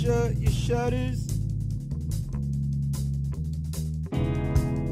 shut your shutters.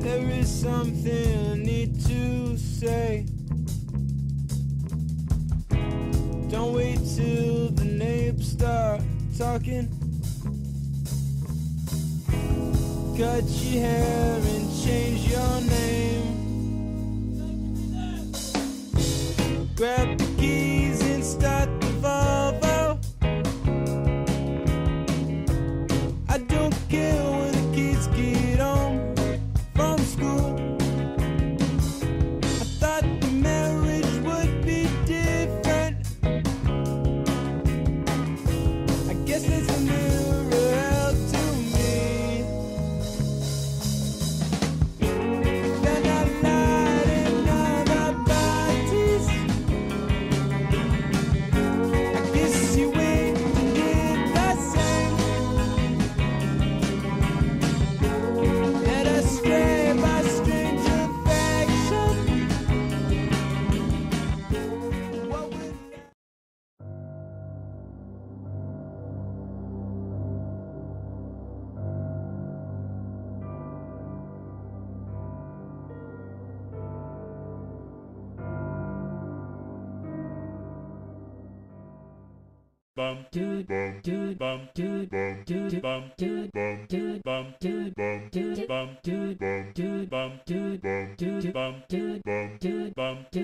There is something I need to say. Don't wait till the neighbors start talking. Cut your hair and change your name. Grab bum dude bum dude bum dude bum dude bum dude bum dude bum dude bum dude bum dude bum dude bum dude bum dude bum dude bum dude bum dude bum dude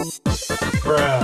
Bruh.